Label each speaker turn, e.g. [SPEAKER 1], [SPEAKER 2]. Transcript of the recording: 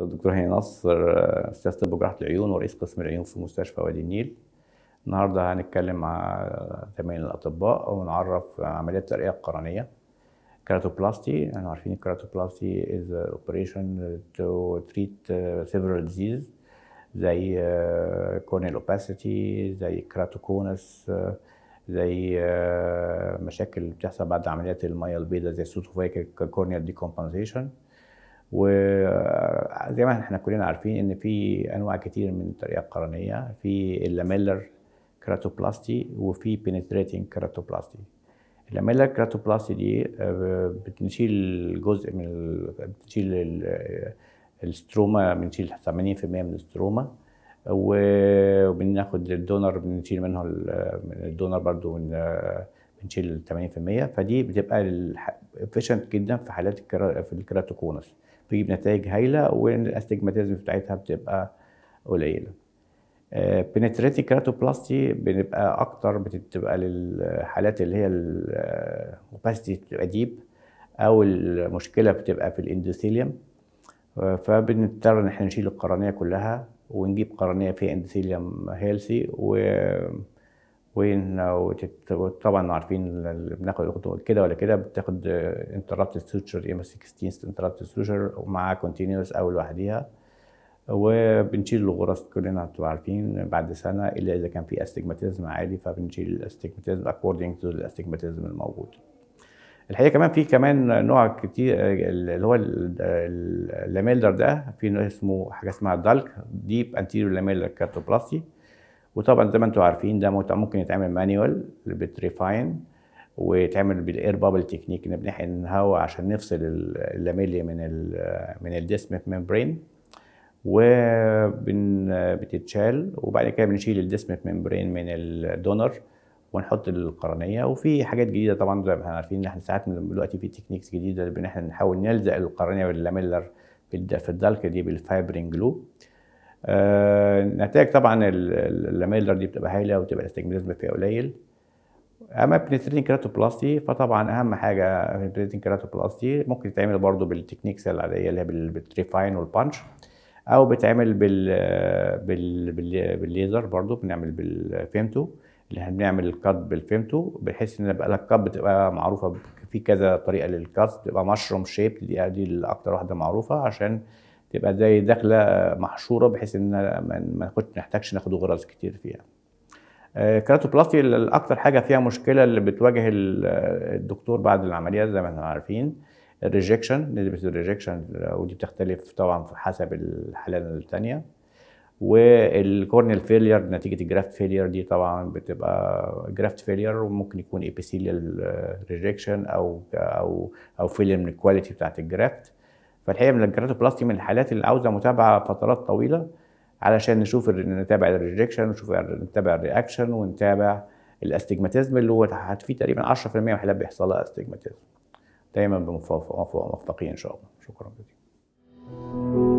[SPEAKER 1] الدكتور هاني نصر أستاذ طب جراحه العيون ورئيس قسم العيون في مستشفى وادي النيل. النهارده هنتكلم مع زمايل الأطباء ونعرف عمليات الترقيع القرنية keratoplasty إحنا عارفين ال keratoplasty is operation to treat several diseases زي corneal opacity زي keratoconus زي مشاكل بتحصل بعد عمليات الميه البيضاء زي ال pseudophakic corneal decompensation وزي ما إحنا كلنا عارفين إن في أنواع كتير من الترقيع القرنية في ال lamellar keratoplasty وفي penetrating keratoplasty ال lamellar keratoplasty دي بنشيل جزء من بنشيل ال stroma بنشيل 80% من ال stroma. وبناخد ال donor بنشيل منه من ال donor برضو بنشيل 80% فدي بتبقى efficient جدا في حالات في ال keratoconus بتجيب نتائج هايلة وال astigmatism بتاعتها بتبقى قليلة. penetrating keratoplasty بنبقى أكتر بتبقى للحالات اللي هي ال opacity بتبقى deep أو المشكلة بتبقى في ال endothelium. فبنضطر إن إحنا نشيل القرنية كلها. ونجيب قرنية فيها endothelium healthy و وطبعا عارفين بناخد كده ولا كده بتاخد interrupted suture ام 16 interrupted suture مع continuous أو لوحديها وبنشيل الغرز كلنا أنتوا عارفين بعد سنة إلا إذا كان في astigmatism عالي فبنشيل ال astigmatism according to ال astigmatism الموجود. الحقيقة كمان في كمان نوع كتير اللي هو ال lamellar ده في نوع اسمه حاجة اسمها DALK deep anterior lamellar keratoplasty وطبعا زي ما أنتم عارفين ده ممكن يتعمل manual ب trephine ويتعمل بال air bubble technique بنحقن هواء عشان نفصل ال lamella من ال من ال Descemet membrane وبتتشال وبعد كده بنشيل ال Descemet membrane من ال donor ونحط القرنية وفي حاجات جديدة طبعا زي ما إحنا عارفين إن إحنا ساعات دلوقتي في techniques جديدة ان إحنا نحاول نلزق القرنية وال lamellar في ال DALK دي بال fibrin glue آه نتائج طبعا ال lamellar دي بتبقى هايلة وبتبقى ال astigmatism فيها قليل. أما penetrating keratoplasty فطبعا أهم حاجة penetrating keratoplasty ممكن تتعمل برضو بال techniques العادية اللي هي بال trephine وال punch أو بتعمل بال بال بالليزر برضو بنعمل بالفيمتو اللي إحنا بنعمل ال cut بال femto بحيث إن يبقى ال cut بتبقى معروفة في كذا طريقة لل cut بتبقى mushroom shape دي دي أكتر واحدة معروفة عشان تبقى زي داخله محشورة بحيث إن ما نحتاجش ناخد غرز كتير فيها. keratoplasty الأكتر حاجة فيها مشكلة اللي بتواجه الدكتور بعد العملية زي ما إحنا عارفين ال rejection نسبة ال rejection ودي بتختلف طبعا حسب الحالة الثانية وال corneal failure نتيجة ال graft failure دي طبعا بتبقى graft failure وممكن يكون epithelial rejection أو أو أو failure من ال quality بتاعت ال graft فالحقيقة من ال keratoplasty من الحالات اللي عاوزة متابعة فترات طويلة علشان نشوف نتابع ال rejection ونشوف نتابع ال reaction ونتابع ال astigmatism اللي هو في تقريبا 10% من الحالات بيحصل لها astigmatism دايما موفقين إن شاء الله. شكرا جزيلا.